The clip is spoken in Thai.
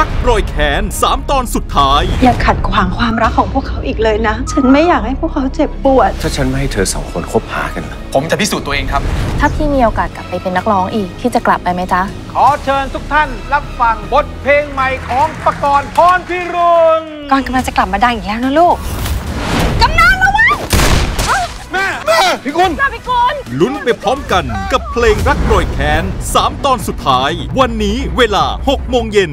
รักโรยแขนสามตอนสุดท้าย อย่าขัดขวางความรักของพวกเขาอีกเลยนะ ฉันไม่อยากให้พวกเขาเจ็บปวด ถ้าฉันไม่ให้เธอสองคนคบหากันล่ะผมจะพิสูจน์ตัวเองครับ ถ้าพี่มีโอกาสกลับไปเป็นนักร้องอีก พี่จะกลับไปไหมจ๊ะ ขอเชิญทุกท่านรับฟังบทเพลงใหม่ของประกรณ์พรพิรุณก่อนกำลังจะกลับมาดังอีกแล้วนะลูกลุ้นไปพร้อมกันกับเพลงรักโรยแขน3 ตอนสุดท้าย วันนี้เวลา6โมงเย็น